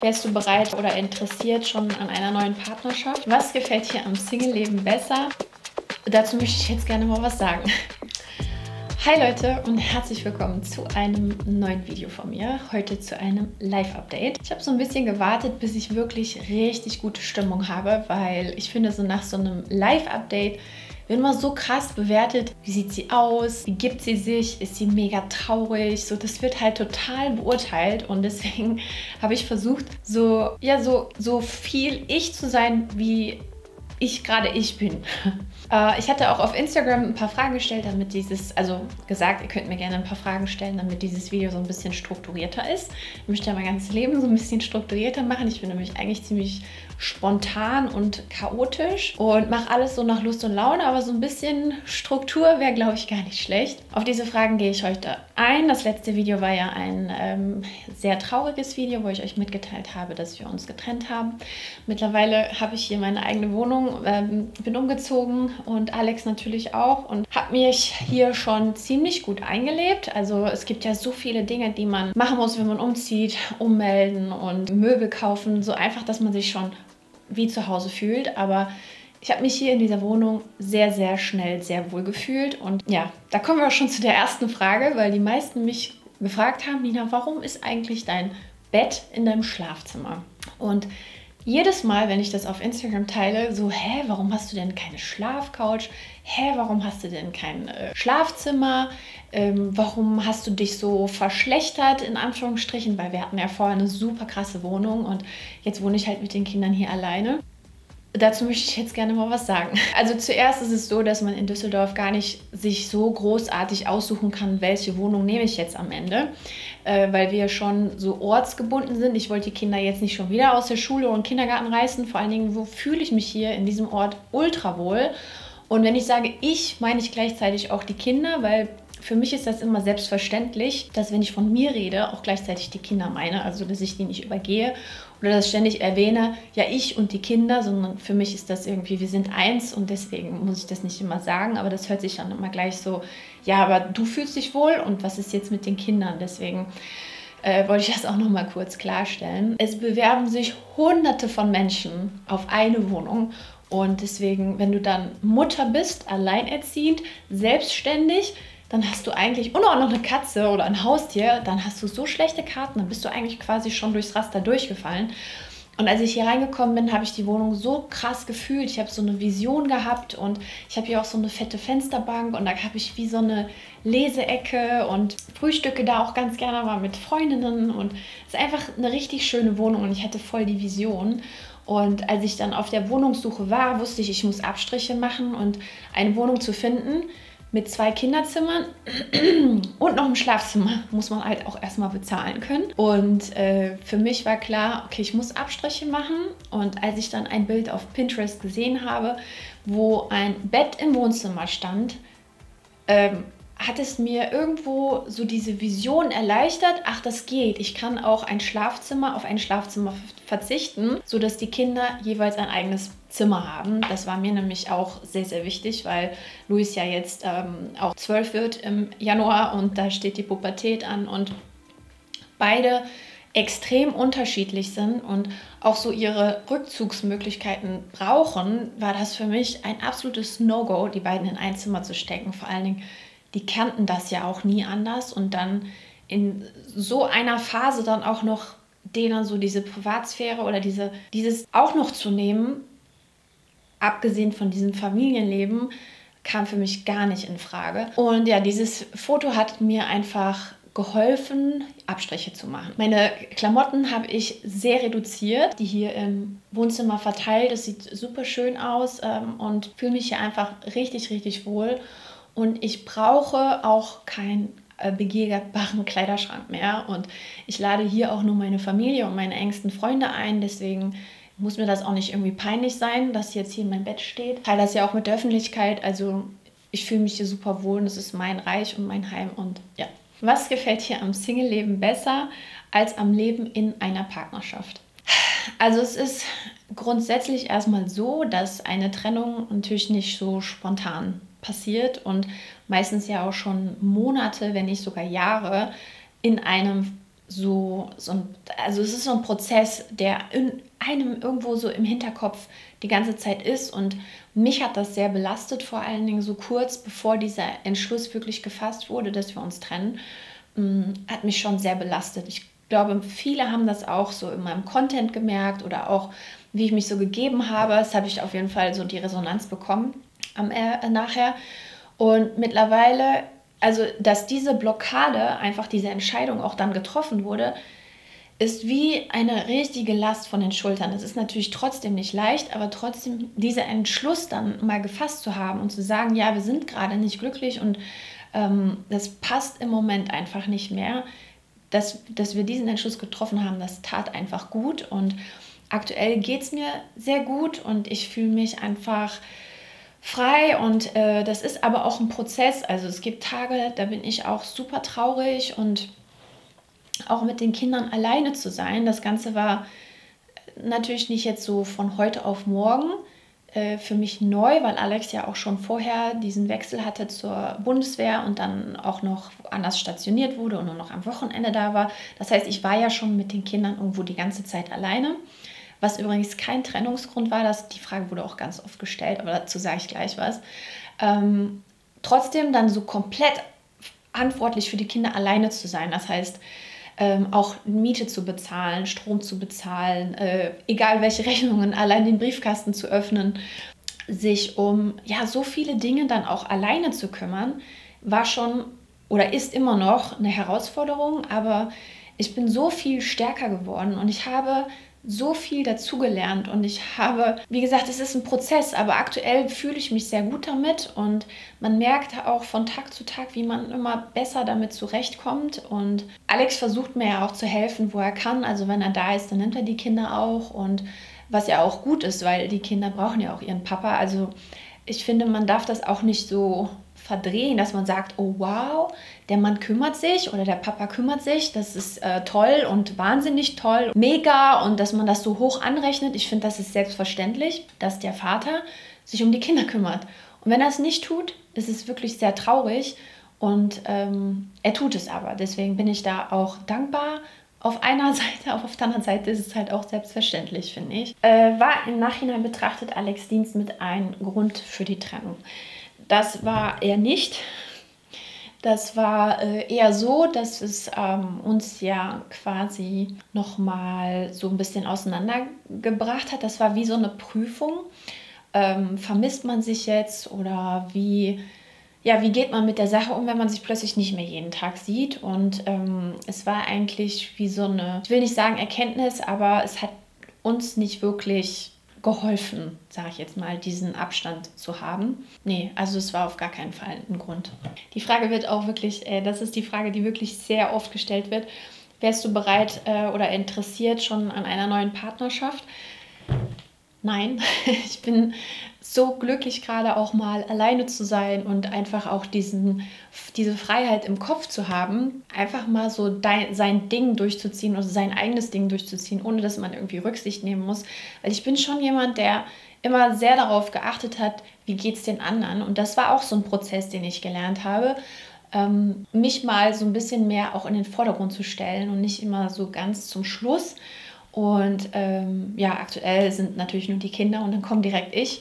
Wärst du bereit oder interessiert schon an einer neuen Partnerschaft? Was gefällt dir am Single-Leben besser? Dazu möchte ich jetzt gerne mal was sagen. Hi Leute und herzlich willkommen zu einem neuen Video von mir. Heute zu einem Live-Update. Ich habe so ein bisschen gewartet, bis ich wirklich richtig gute Stimmung habe, weil ich finde, so nach so einem Live-Update wird immer so krass bewertet, wie sieht sie aus, wie gibt sie sich, ist sie mega traurig, so das wird halt total beurteilt. Und deswegen habe ich versucht, so ja so so viel ich zu sein, wie ich gerade ich bin. Äh, ich hatte auch auf Instagram ein paar Fragen gestellt, damit dieses, also gesagt, ihr könnt mir gerne ein paar Fragen stellen, damit dieses Video so ein bisschen strukturierter ist. Ich möchte ja mein ganzes Leben so ein bisschen strukturierter machen. Ich bin nämlich eigentlich ziemlich spontan und chaotisch und mache alles so nach Lust und Laune, aber so ein bisschen Struktur wäre, glaube ich, gar nicht schlecht. Auf diese Fragen gehe ich heute ein. Das letzte Video war ja ein ähm, sehr trauriges Video, wo ich euch mitgeteilt habe, dass wir uns getrennt haben. Mittlerweile habe ich hier meine eigene Wohnung, ähm, bin umgezogen und Alex natürlich auch und habe mich hier schon ziemlich gut eingelebt. Also es gibt ja so viele Dinge, die man machen muss, wenn man umzieht, ummelden und Möbel kaufen. So einfach, dass man sich schon wie zu Hause fühlt. Aber ich habe mich hier in dieser Wohnung sehr, sehr schnell sehr wohl gefühlt. Und ja, da kommen wir schon zu der ersten Frage, weil die meisten mich gefragt haben, Nina, warum ist eigentlich dein Bett in deinem Schlafzimmer? Und jedes Mal, wenn ich das auf Instagram teile, so, hä, warum hast du denn keine Schlafcouch? Hä, warum hast du denn kein äh, Schlafzimmer? Ähm, warum hast du dich so verschlechtert, in Anführungsstrichen? Weil wir hatten ja vorher eine super krasse Wohnung und jetzt wohne ich halt mit den Kindern hier alleine. Dazu möchte ich jetzt gerne mal was sagen. Also zuerst ist es so, dass man in Düsseldorf gar nicht sich so großartig aussuchen kann, welche Wohnung nehme ich jetzt am Ende, äh, weil wir schon so ortsgebunden sind. Ich wollte die Kinder jetzt nicht schon wieder aus der Schule und Kindergarten reißen. Vor allen Dingen, wo fühle ich mich hier in diesem Ort ultra wohl. Und wenn ich sage ich, meine ich gleichzeitig auch die Kinder, weil für mich ist das immer selbstverständlich, dass wenn ich von mir rede, auch gleichzeitig die Kinder meine, also dass ich die nicht übergehe oder das ständig erwähne, ja ich und die Kinder, sondern für mich ist das irgendwie, wir sind eins und deswegen muss ich das nicht immer sagen, aber das hört sich dann immer gleich so, ja, aber du fühlst dich wohl und was ist jetzt mit den Kindern? Deswegen äh, wollte ich das auch noch mal kurz klarstellen. Es bewerben sich hunderte von Menschen auf eine Wohnung und deswegen, wenn du dann Mutter bist, alleinerziehend, selbstständig, dann hast du eigentlich, und auch noch eine Katze oder ein Haustier, dann hast du so schlechte Karten, dann bist du eigentlich quasi schon durchs Raster durchgefallen. Und als ich hier reingekommen bin, habe ich die Wohnung so krass gefühlt. Ich habe so eine Vision gehabt und ich habe hier auch so eine fette Fensterbank und da habe ich wie so eine Leseecke und Frühstücke da auch ganz gerne mal mit Freundinnen und es ist einfach eine richtig schöne Wohnung und ich hatte voll die Vision. Und als ich dann auf der Wohnungssuche war, wusste ich, ich muss Abstriche machen und eine Wohnung zu finden, mit zwei Kinderzimmern und noch einem Schlafzimmer muss man halt auch erstmal bezahlen können. Und äh, für mich war klar, okay, ich muss Abstriche machen. Und als ich dann ein Bild auf Pinterest gesehen habe, wo ein Bett im Wohnzimmer stand, ähm, hat es mir irgendwo so diese Vision erleichtert, ach, das geht. Ich kann auch ein Schlafzimmer auf ein Schlafzimmer verzichten, sodass die Kinder jeweils ein eigenes Zimmer haben. Das war mir nämlich auch sehr, sehr wichtig, weil Luis ja jetzt ähm, auch zwölf wird im Januar und da steht die Pubertät an und beide extrem unterschiedlich sind und auch so ihre Rückzugsmöglichkeiten brauchen, war das für mich ein absolutes No-Go, die beiden in ein Zimmer zu stecken. Vor allen Dingen die kannten das ja auch nie anders und dann in so einer Phase dann auch noch denen so diese Privatsphäre oder diese, dieses auch noch zu nehmen, abgesehen von diesem Familienleben, kam für mich gar nicht in Frage. Und ja, dieses Foto hat mir einfach geholfen, Abstriche zu machen. Meine Klamotten habe ich sehr reduziert, die hier im Wohnzimmer verteilt. Das sieht super schön aus ähm, und fühle mich hier einfach richtig, richtig wohl. Und ich brauche auch keinen äh, begehbaren Kleiderschrank mehr. Und ich lade hier auch nur meine Familie und meine engsten Freunde ein. Deswegen muss mir das auch nicht irgendwie peinlich sein, dass jetzt hier in meinem Bett steht. Ich teile das ja auch mit der Öffentlichkeit. Also ich fühle mich hier super wohl es ist mein Reich und mein Heim. Und ja. Was gefällt hier am Single-Leben besser als am Leben in einer Partnerschaft? Also es ist grundsätzlich erstmal so, dass eine Trennung natürlich nicht so spontan passiert und meistens ja auch schon Monate, wenn nicht sogar Jahre in einem so, so ein, also es ist so ein Prozess, der in einem irgendwo so im Hinterkopf die ganze Zeit ist und mich hat das sehr belastet, vor allen Dingen so kurz bevor dieser Entschluss wirklich gefasst wurde, dass wir uns trennen, mm, hat mich schon sehr belastet. Ich glaube, viele haben das auch so in meinem Content gemerkt oder auch wie ich mich so gegeben habe. Das habe ich auf jeden Fall so die Resonanz bekommen am, äh, nachher. Und mittlerweile also dass diese Blockade, einfach diese Entscheidung auch dann getroffen wurde, ist wie eine richtige Last von den Schultern. Das ist natürlich trotzdem nicht leicht, aber trotzdem dieser Entschluss dann mal gefasst zu haben und zu sagen, ja, wir sind gerade nicht glücklich und ähm, das passt im Moment einfach nicht mehr, dass, dass wir diesen Entschluss getroffen haben, das tat einfach gut und aktuell geht es mir sehr gut und ich fühle mich einfach frei und äh, das ist aber auch ein Prozess. Also es gibt Tage, da bin ich auch super traurig und auch mit den Kindern alleine zu sein. Das Ganze war natürlich nicht jetzt so von heute auf morgen äh, für mich neu, weil Alex ja auch schon vorher diesen Wechsel hatte zur Bundeswehr und dann auch noch anders stationiert wurde und nur noch am Wochenende da war. Das heißt, ich war ja schon mit den Kindern irgendwo die ganze Zeit alleine. Was übrigens kein Trennungsgrund war, das, die Frage wurde auch ganz oft gestellt, aber dazu sage ich gleich was. Ähm, trotzdem dann so komplett verantwortlich für die Kinder alleine zu sein. Das heißt, ähm, auch Miete zu bezahlen, Strom zu bezahlen, äh, egal welche Rechnungen, allein den Briefkasten zu öffnen, sich um ja so viele Dinge dann auch alleine zu kümmern, war schon oder ist immer noch eine Herausforderung, aber ich bin so viel stärker geworden und ich habe so viel dazugelernt und ich habe, wie gesagt, es ist ein Prozess, aber aktuell fühle ich mich sehr gut damit und man merkt auch von Tag zu Tag, wie man immer besser damit zurechtkommt und Alex versucht mir ja auch zu helfen, wo er kann, also wenn er da ist, dann nimmt er die Kinder auch und was ja auch gut ist, weil die Kinder brauchen ja auch ihren Papa, also ich finde, man darf das auch nicht so verdrehen, dass man sagt, oh wow, der Mann kümmert sich oder der Papa kümmert sich, das ist äh, toll und wahnsinnig toll, mega und dass man das so hoch anrechnet. Ich finde, das ist selbstverständlich, dass der Vater sich um die Kinder kümmert. Und wenn er es nicht tut, ist es wirklich sehr traurig und ähm, er tut es aber. Deswegen bin ich da auch dankbar. Auf einer Seite, aber auf der anderen Seite ist es halt auch selbstverständlich, finde ich. Äh, war im Nachhinein betrachtet Alex Dienst mit ein Grund für die Trennung. Das war er nicht. Das war äh, eher so, dass es ähm, uns ja quasi nochmal so ein bisschen auseinandergebracht hat. Das war wie so eine Prüfung. Ähm, vermisst man sich jetzt oder wie, ja, wie geht man mit der Sache um, wenn man sich plötzlich nicht mehr jeden Tag sieht? Und ähm, es war eigentlich wie so eine, ich will nicht sagen Erkenntnis, aber es hat uns nicht wirklich geholfen, sage ich jetzt mal, diesen Abstand zu haben. Nee, also es war auf gar keinen Fall ein Grund. Die Frage wird auch wirklich, äh, das ist die Frage, die wirklich sehr oft gestellt wird. Wärst du bereit äh, oder interessiert schon an einer neuen Partnerschaft? Nein, ich bin so glücklich, gerade auch mal alleine zu sein und einfach auch diesen, diese Freiheit im Kopf zu haben, einfach mal so dein, sein Ding durchzuziehen oder sein eigenes Ding durchzuziehen, ohne dass man irgendwie Rücksicht nehmen muss. Weil ich bin schon jemand, der immer sehr darauf geachtet hat, wie geht es den anderen. Und das war auch so ein Prozess, den ich gelernt habe. Ähm, mich mal so ein bisschen mehr auch in den Vordergrund zu stellen und nicht immer so ganz zum Schluss. Und ähm, ja, aktuell sind natürlich nur die Kinder und dann kommt direkt ich.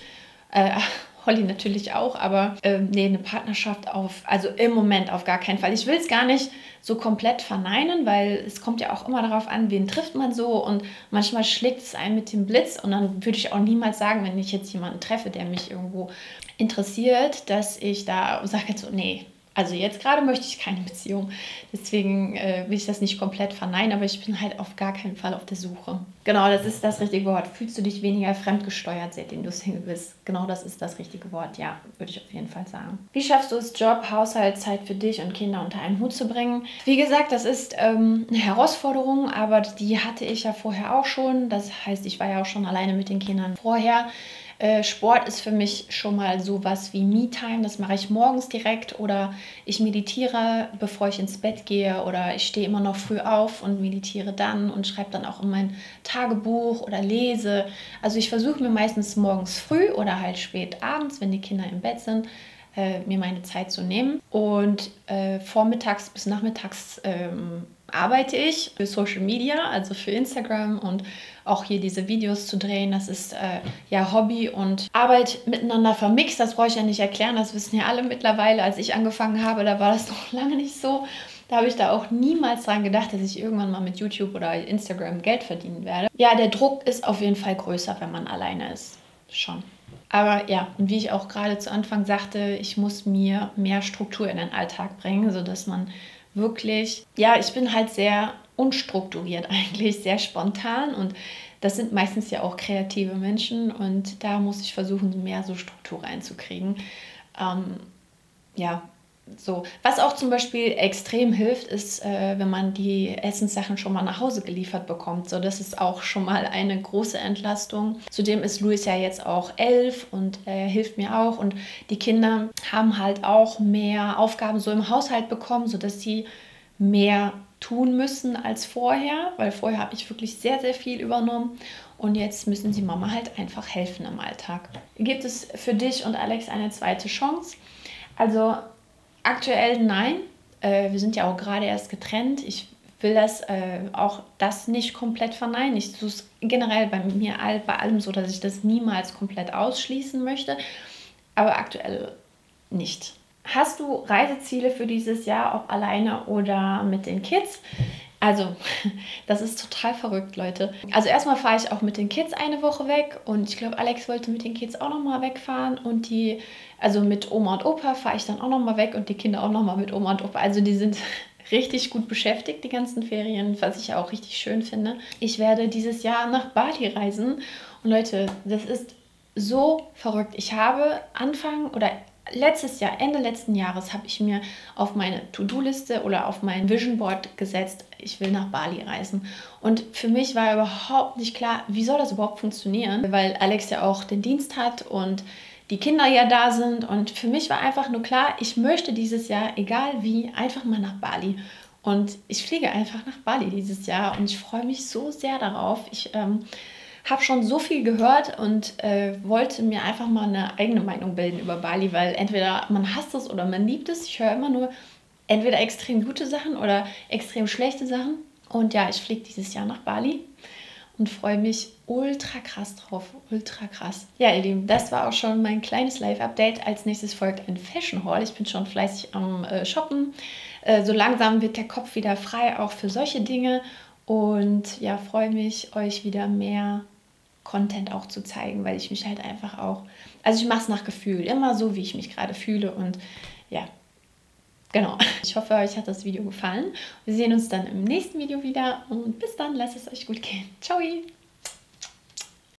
Äh, Holly natürlich auch, aber ähm, nee, eine Partnerschaft auf, also im Moment auf gar keinen Fall. Ich will es gar nicht so komplett verneinen, weil es kommt ja auch immer darauf an, wen trifft man so und manchmal schlägt es einen mit dem Blitz und dann würde ich auch niemals sagen, wenn ich jetzt jemanden treffe, der mich irgendwo interessiert, dass ich da sage jetzt so, nee, also jetzt gerade möchte ich keine Beziehung. Deswegen äh, will ich das nicht komplett verneinen, aber ich bin halt auf gar keinen Fall auf der Suche. Genau, das ist das richtige Wort. Fühlst du dich weniger fremdgesteuert, seitdem du Single bist? Genau das ist das richtige Wort, ja, würde ich auf jeden Fall sagen. Wie schaffst du es, Job, Haushalt, Zeit für dich und Kinder unter einen Hut zu bringen? Wie gesagt, das ist ähm, eine Herausforderung, aber die hatte ich ja vorher auch schon. Das heißt, ich war ja auch schon alleine mit den Kindern vorher. Äh, Sport ist für mich schon mal sowas wie Me-Time. Das mache ich morgens direkt oder ich meditiere, bevor ich ins Bett gehe oder ich stehe immer noch früh auf und meditiere dann und schreibe dann auch in mein Tagebuch oder lese. Also ich versuche mir meistens morgens früh oder halt spät abends, wenn die Kinder im Bett sind, äh, mir meine Zeit zu nehmen. Und äh, vormittags bis nachmittags ähm, arbeite ich für Social Media, also für Instagram und auch hier diese Videos zu drehen. Das ist äh, ja Hobby und Arbeit miteinander vermixt. Das brauche ich ja nicht erklären. Das wissen ja alle mittlerweile. Als ich angefangen habe, da war das noch lange nicht so. Da habe ich da auch niemals dran gedacht, dass ich irgendwann mal mit YouTube oder Instagram Geld verdienen werde. Ja, der Druck ist auf jeden Fall größer, wenn man alleine ist. Schon. Aber ja, und wie ich auch gerade zu Anfang sagte, ich muss mir mehr Struktur in den Alltag bringen, sodass man wirklich, ja, ich bin halt sehr unstrukturiert eigentlich, sehr spontan. Und das sind meistens ja auch kreative Menschen. Und da muss ich versuchen, mehr so Struktur reinzukriegen. Ähm, ja, so. Was auch zum Beispiel extrem hilft, ist, äh, wenn man die Essenssachen schon mal nach Hause geliefert bekommt. So, das ist auch schon mal eine große Entlastung. Zudem ist Luis ja jetzt auch elf und er hilft mir auch. Und die Kinder haben halt auch mehr Aufgaben so im Haushalt bekommen, sodass sie mehr tun müssen als vorher, weil vorher habe ich wirklich sehr, sehr viel übernommen und jetzt müssen sie Mama halt einfach helfen im Alltag. Gibt es für dich und Alex eine zweite Chance? Also Aktuell nein. Äh, wir sind ja auch gerade erst getrennt. Ich will das äh, auch das nicht komplett verneinen. Ich tue es generell bei mir all, bei allem so, dass ich das niemals komplett ausschließen möchte. Aber aktuell nicht. Hast du Reiseziele für dieses Jahr, ob alleine oder mit den Kids? Also, das ist total verrückt, Leute. Also erstmal fahre ich auch mit den Kids eine Woche weg und ich glaube, Alex wollte mit den Kids auch nochmal wegfahren und die, also mit Oma und Opa fahre ich dann auch nochmal weg und die Kinder auch nochmal mit Oma und Opa. Also die sind richtig gut beschäftigt, die ganzen Ferien, was ich auch richtig schön finde. Ich werde dieses Jahr nach Bali reisen und Leute, das ist so verrückt. Ich habe Anfang oder letztes Jahr, Ende letzten Jahres, habe ich mir auf meine To-Do-Liste oder auf mein Vision Board gesetzt, ich will nach Bali reisen. Und für mich war überhaupt nicht klar, wie soll das überhaupt funktionieren, weil Alex ja auch den Dienst hat und die Kinder ja da sind. Und für mich war einfach nur klar, ich möchte dieses Jahr, egal wie, einfach mal nach Bali. Und ich fliege einfach nach Bali dieses Jahr und ich freue mich so sehr darauf. Ich ähm, habe schon so viel gehört und äh, wollte mir einfach mal eine eigene Meinung bilden über Bali, weil entweder man hasst es oder man liebt es. Ich höre immer nur entweder extrem gute Sachen oder extrem schlechte Sachen. Und ja, ich fliege dieses Jahr nach Bali und freue mich ultra krass drauf. Ultra krass. Ja, ihr Lieben, das war auch schon mein kleines Live-Update. Als nächstes folgt ein Fashion Haul. Ich bin schon fleißig am äh, Shoppen. Äh, so langsam wird der Kopf wieder frei, auch für solche Dinge. Und ja, freue mich, euch wieder mehr Content auch zu zeigen, weil ich mich halt einfach auch, also ich mache es nach Gefühl, immer so, wie ich mich gerade fühle und ja, genau. Ich hoffe, euch hat das Video gefallen. Wir sehen uns dann im nächsten Video wieder und bis dann, lasst es euch gut gehen. Ciao!